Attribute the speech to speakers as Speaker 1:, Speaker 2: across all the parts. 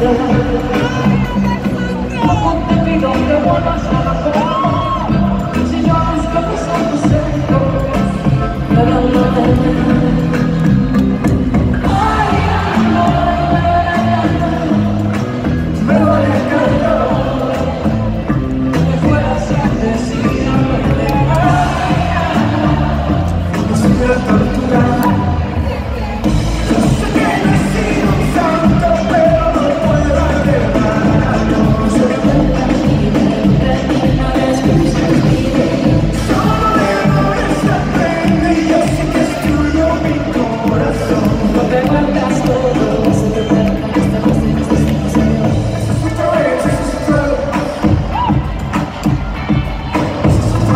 Speaker 1: Gelang.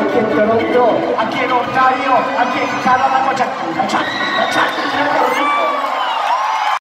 Speaker 1: Aquí en Toronto, aquí en Ontario, aquí en Canadá,